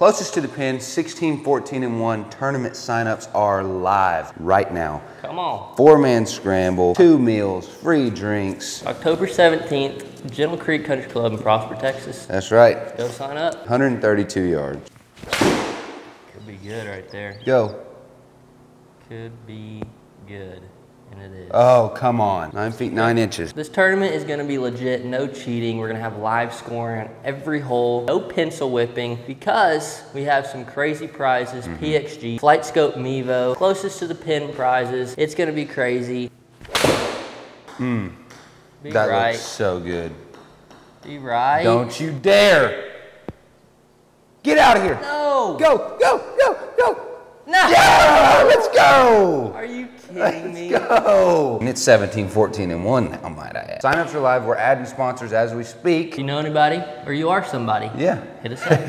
Closest to the pin, 16, 14, and 1. Tournament signups are live right now. Come on. Four man scramble, two meals, free drinks. October 17th, Gentle Creek Country Club in Prosper, Texas. That's right. Go sign up. 132 yards. Could be good right there. Go. Could be good. And it is. Oh, come on. Nine feet, nine inches. This tournament is gonna be legit, no cheating. We're gonna have live scoring on every hole, no pencil whipping, because we have some crazy prizes, Mm-hmm. PXG, FlightScope Mevo, closest to the pin prizes. It's gonna be crazy. Be Hmm. That right. looks so good. Be right. Don't you dare. Get out of here. No. Go, go, go, go. No. Yeah, let's go. Are you kidding me? Go. And it's 17, 14, and 1 now, might I add. Signups are live. We're adding sponsors as we speak. Do you know anybody? Or you are somebody? Yeah. Hit us up.